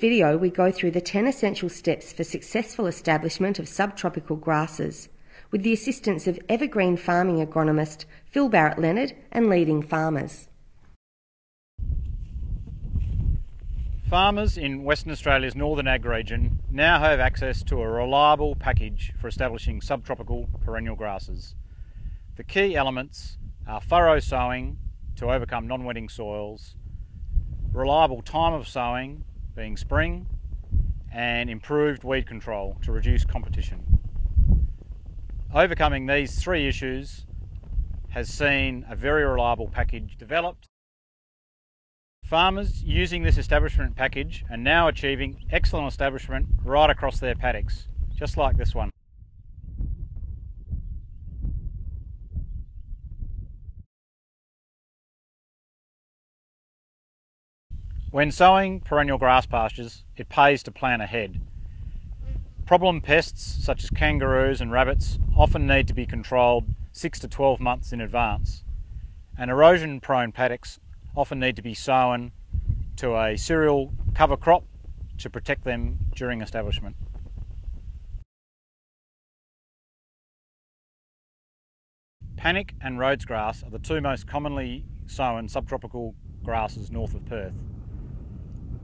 video, we go through the 10 essential steps for successful establishment of subtropical grasses with the assistance of evergreen farming agronomist Phil Barrett-Lennard and leading farmers. Farmers in Western Australia's northern ag region now have access to a reliable package for establishing subtropical perennial grasses. The key elements are furrow sowing to overcome non-wetting soils, reliable time of sowing being spring, and improved weed control to reduce competition. Overcoming these three issues has seen a very reliable package developed Farmers using this establishment package are now achieving excellent establishment right across their paddocks, just like this one. When sowing perennial grass pastures, it pays to plan ahead. Problem pests such as kangaroos and rabbits often need to be controlled 6 to 12 months in advance, and erosion prone paddocks often need to be sown to a cereal cover crop to protect them during establishment. Panic and Rhodes grass are the two most commonly sown subtropical grasses north of Perth.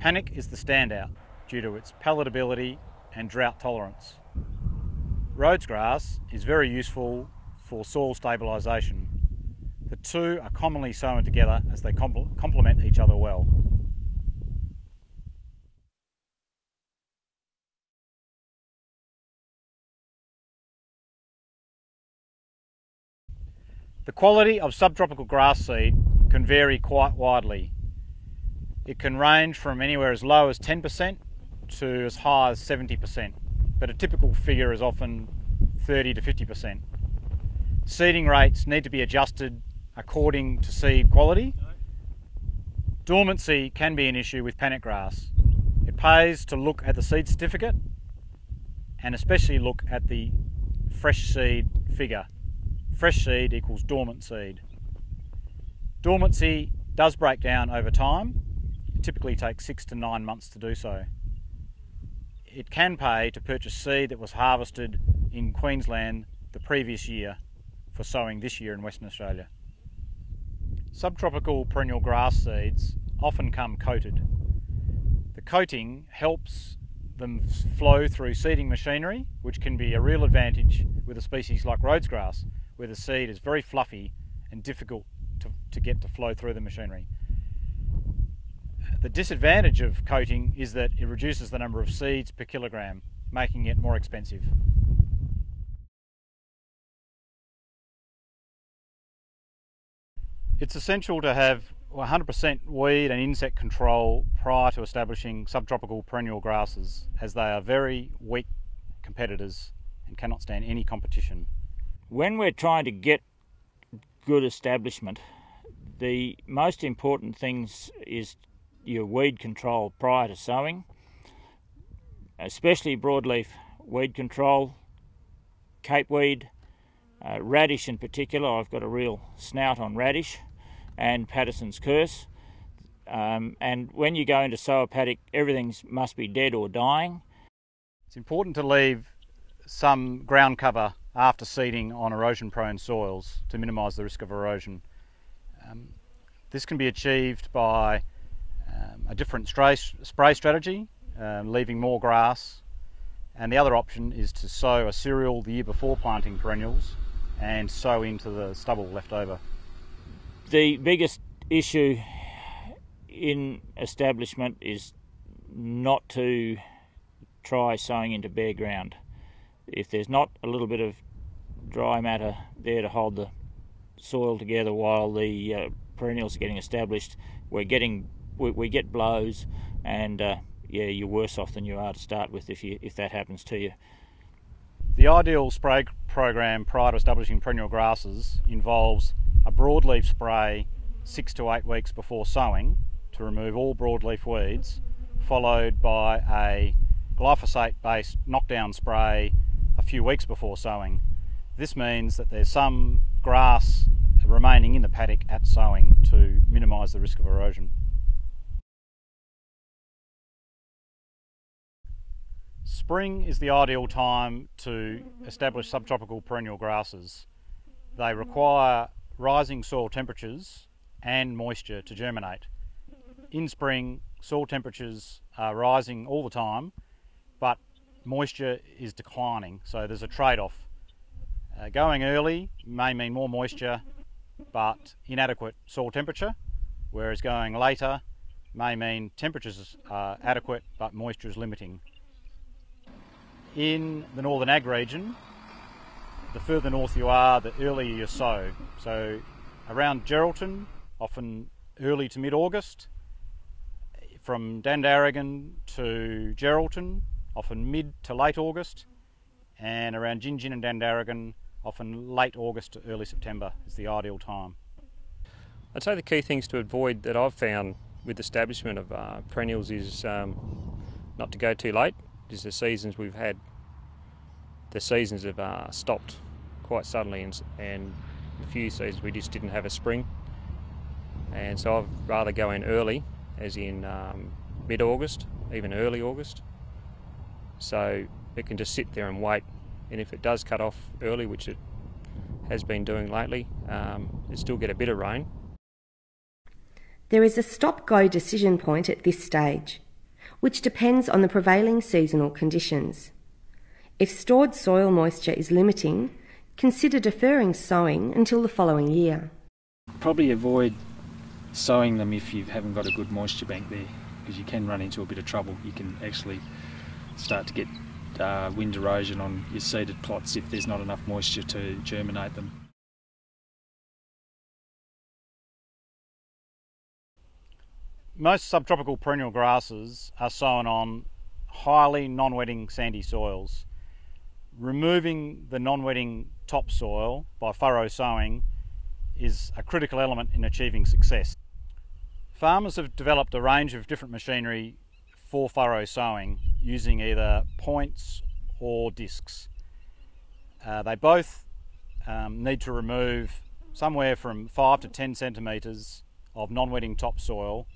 Panic is the standout due to its palatability and drought tolerance. Rhodes grass is very useful for soil stabilisation the two are commonly sown together as they complement each other well. The quality of subtropical grass seed can vary quite widely. It can range from anywhere as low as 10% to as high as 70%, but a typical figure is often 30 to 50%. Seeding rates need to be adjusted according to seed quality. Dormancy can be an issue with panic grass. It pays to look at the seed certificate and especially look at the fresh seed figure. Fresh seed equals dormant seed. Dormancy does break down over time. Typically takes six to nine months to do so. It can pay to purchase seed that was harvested in Queensland the previous year for sowing this year in Western Australia. Subtropical perennial grass seeds often come coated. The coating helps them flow through seeding machinery, which can be a real advantage with a species like Rhodes grass, where the seed is very fluffy and difficult to, to get to flow through the machinery. The disadvantage of coating is that it reduces the number of seeds per kilogram, making it more expensive. It's essential to have 100% weed and insect control prior to establishing subtropical perennial grasses as they are very weak competitors and cannot stand any competition. When we're trying to get good establishment, the most important things is your weed control prior to sowing, especially broadleaf weed control, cape weed, uh, radish in particular. I've got a real snout on radish and Paterson's curse. Um, and when you go into sow a paddock, everything must be dead or dying. It's important to leave some ground cover after seeding on erosion prone soils to minimise the risk of erosion. Um, this can be achieved by um, a different spray, spray strategy, um, leaving more grass, and the other option is to sow a cereal the year before planting perennials and sow into the stubble left over. The biggest issue in establishment is not to try sowing into bare ground. If there's not a little bit of dry matter there to hold the soil together while the uh, perennials are getting established, we're getting we, we get blows, and uh, yeah, you're worse off than you are to start with if you if that happens to you. The ideal spray program prior to establishing perennial grasses involves a broadleaf spray six to eight weeks before sowing to remove all broadleaf weeds, followed by a glyphosate based knockdown spray a few weeks before sowing. This means that there's some grass remaining in the paddock at sowing to minimise the risk of erosion. Spring is the ideal time to establish subtropical perennial grasses. They require rising soil temperatures and moisture to germinate. In spring, soil temperatures are rising all the time, but moisture is declining, so there's a trade off. Uh, going early may mean more moisture but inadequate soil temperature, whereas going later may mean temperatures are adequate but moisture is limiting. In the northern ag region, the further north you are, the earlier you sow. So around Geraldton, often early to mid-August. From Dandaragan to Geraldton, often mid to late August. And around Gingin and Dandaragan, often late August to early September is the ideal time. I'd say the key things to avoid that I've found with establishment of uh, perennials is um, not to go too late. Is the seasons we've had, the seasons have uh, stopped quite suddenly, and, and a few seasons we just didn't have a spring. And so I'd rather go in early, as in um, mid-August, even early August. So it can just sit there and wait and if it does cut off early, which it has been doing lately, um, it still get a bit of rain. There is a stop go decision point at this stage, which depends on the prevailing seasonal conditions. If stored soil moisture is limiting, consider deferring sowing until the following year. Probably avoid sowing them if you haven't got a good moisture bank there because you can run into a bit of trouble. You can actually start to get uh, wind erosion on your seeded plots if there's not enough moisture to germinate them. Most subtropical perennial grasses are sown on highly non-wetting sandy soils. Removing the non-wetting topsoil by furrow sowing is a critical element in achieving success. Farmers have developed a range of different machinery for furrow sowing using either points or discs. Uh, they both um, need to remove somewhere from 5 to 10 centimetres of non-wetting topsoil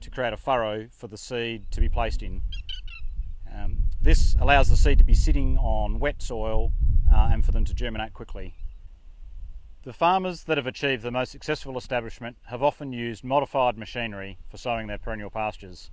to create a furrow for the seed to be placed in. Um, this allows the seed to be sitting on wet soil uh, and for them to germinate quickly. The farmers that have achieved the most successful establishment have often used modified machinery for sowing their perennial pastures.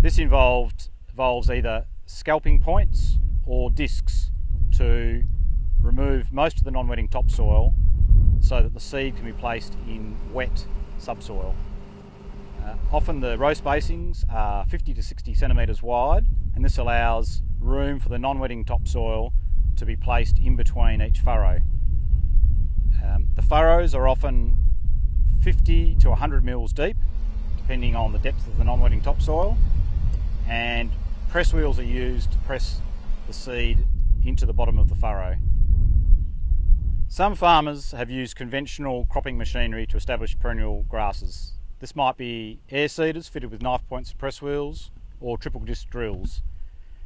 This involved involves either scalping points or discs to remove most of the non-wetting topsoil so that the seed can be placed in wet subsoil. Uh, often the row spacings are 50 to 60 centimetres wide and this allows room for the non-wetting topsoil to be placed in between each furrow. Um, the furrows are often 50 to 100 mils deep depending on the depth of the non-wetting topsoil and press wheels are used to press the seed into the bottom of the furrow. Some farmers have used conventional cropping machinery to establish perennial grasses. This might be air seeders fitted with knife points press wheels or triple disc drills.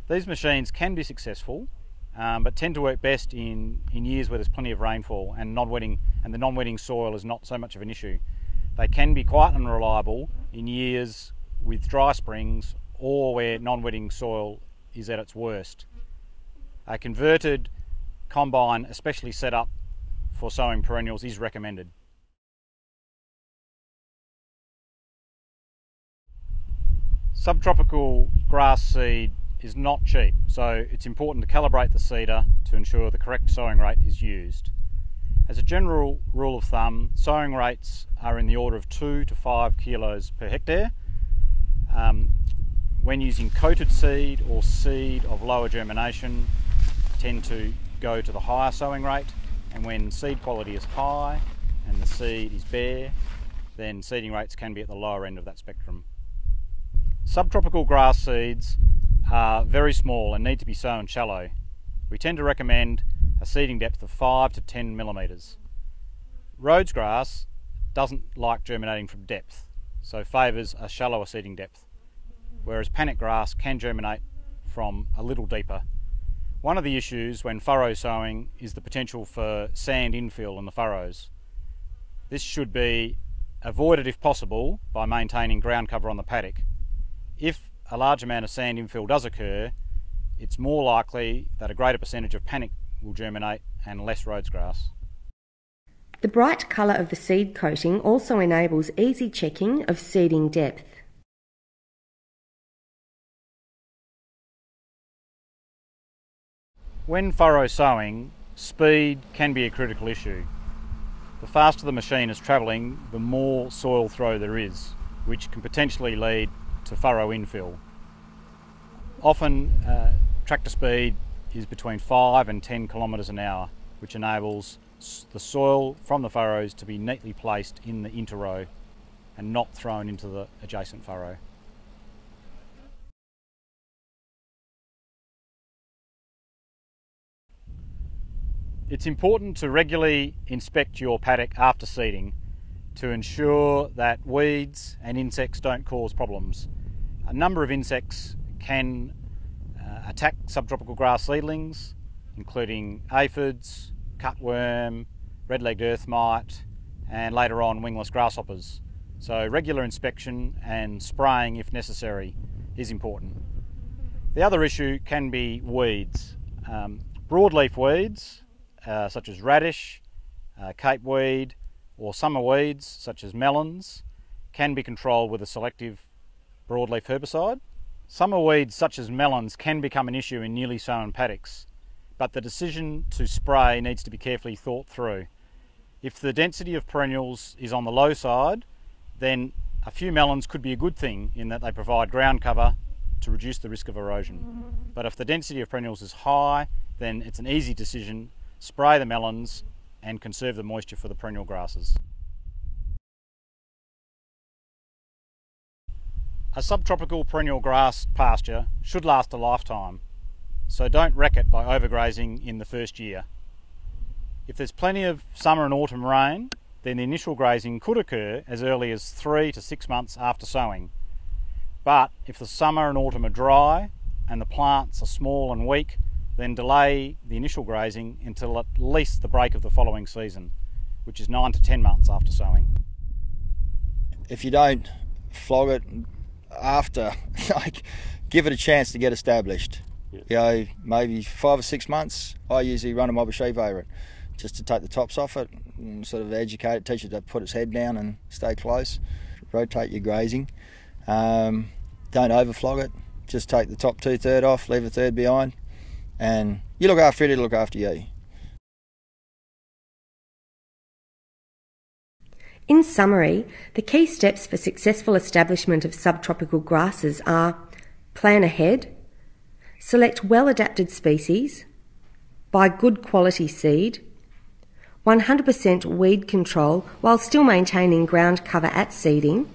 These machines can be successful, um, but tend to work best in, in years where there's plenty of rainfall and non-wetting and the non-wetting soil is not so much of an issue. They can be quite unreliable in years with dry springs or where non-wetting soil is at its worst. A converted combine, especially set up for sowing perennials, is recommended. Subtropical grass seed is not cheap, so it's important to calibrate the seeder to ensure the correct sowing rate is used. As a general rule of thumb, sowing rates are in the order of 2 to 5 kilos per hectare. Um, when using coated seed or seed of lower germination, tend to go to the higher sowing rate. And when seed quality is high and the seed is bare, then seeding rates can be at the lower end of that spectrum. Subtropical grass seeds are very small and need to be sown shallow. We tend to recommend a seeding depth of 5 to 10 millimetres. Rhodes grass doesn't like germinating from depth, so favours a shallower seeding depth whereas panic grass can germinate from a little deeper. One of the issues when furrow sowing is the potential for sand infill in the furrows. This should be avoided if possible by maintaining ground cover on the paddock. If a large amount of sand infill does occur, it's more likely that a greater percentage of panic will germinate and less Rhodes grass. The bright colour of the seed coating also enables easy checking of seeding depth. When furrow sowing, speed can be a critical issue. The faster the machine is travelling, the more soil throw there is, which can potentially lead to furrow infill. Often, uh, tractor speed is between 5 and 10 kilometres an hour, which enables the soil from the furrows to be neatly placed in the interrow and not thrown into the adjacent furrow. It's important to regularly inspect your paddock after seeding to ensure that weeds and insects don't cause problems. A number of insects can uh, attack subtropical grass seedlings, including aphids, cutworm, red-legged earth mite, and later on wingless grasshoppers. So regular inspection and spraying if necessary is important. The other issue can be weeds. Um, broadleaf weeds uh, such as radish, uh, cape weed, or summer weeds such as melons can be controlled with a selective broadleaf herbicide. Summer weeds such as melons can become an issue in newly sown paddocks, but the decision to spray needs to be carefully thought through. If the density of perennials is on the low side, then a few melons could be a good thing in that they provide ground cover to reduce the risk of erosion. But if the density of perennials is high, then it's an easy decision spray the melons and conserve the moisture for the perennial grasses. A subtropical perennial grass pasture should last a lifetime, so don't wreck it by overgrazing in the first year. If there's plenty of summer and autumn rain, then the initial grazing could occur as early as three to six months after sowing. But if the summer and autumn are dry and the plants are small and weak, then delay the initial grazing until at least the break of the following season, which is 9 to 10 months after sowing. If you don't flog it after, like, give it a chance to get established. Yeah. You know, maybe five or six months, I usually run a mob of sheep over it just to take the tops off it and sort of educate it, teach it to put its head down and stay close, rotate your grazing. Um, don't overflog it, just take the top two third off, leave a third behind, and you look after it, it'll look after you. In summary, the key steps for successful establishment of subtropical grasses are plan ahead, select well adapted species, buy good quality seed, 100% weed control while still maintaining ground cover at seeding,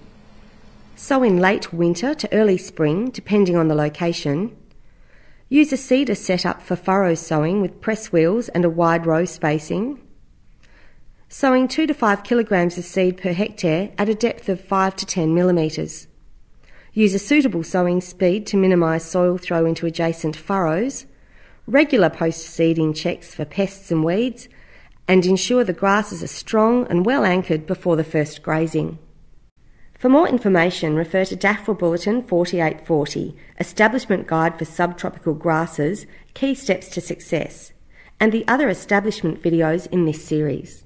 sow in late winter to early spring depending on the location, Use a seeder setup for furrow sowing with press wheels and a wide row spacing. Sowing 2 to 5 kilograms of seed per hectare at a depth of 5 to 10 millimetres. Use a suitable sowing speed to minimise soil throw into adjacent furrows. Regular post seeding checks for pests and weeds and ensure the grasses are strong and well anchored before the first grazing. For more information, refer to DAFWA Bulletin 4840, Establishment Guide for Subtropical Grasses, Key Steps to Success, and the other establishment videos in this series.